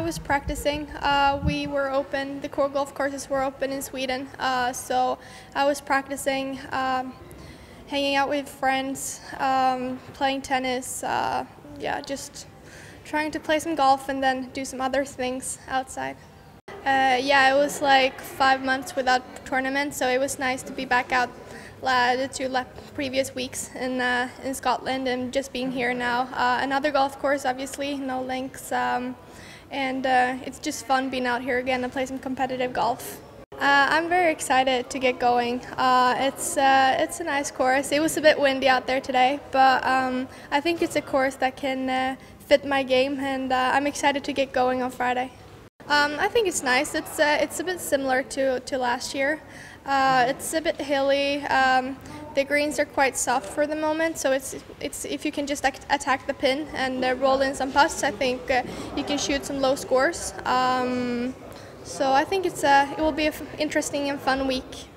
was practicing. Uh, we were open, the core golf courses were open in Sweden, uh, so I was practicing, um, hanging out with friends, um, playing tennis, uh, yeah, just trying to play some golf and then do some other things outside. Uh, yeah, it was like five months without tournament, so it was nice to be back out uh, the two previous weeks in uh, in Scotland and just being here now. Uh, another golf course, obviously, no links, um, and uh, it's just fun being out here again and play some competitive golf. Uh, I'm very excited to get going. It's it's a nice course. It was a bit windy out there today, but um, I think it's a course that can fit my game, and I'm excited to get going on Friday. Um, I think it's nice. It's uh, it's a bit similar to, to last year. Uh, it's a bit hilly. Um, the greens are quite soft for the moment, so it's it's if you can just attack the pin and uh, roll in some putts, I think uh, you can shoot some low scores. Um, so I think it's a, it will be an interesting and fun week.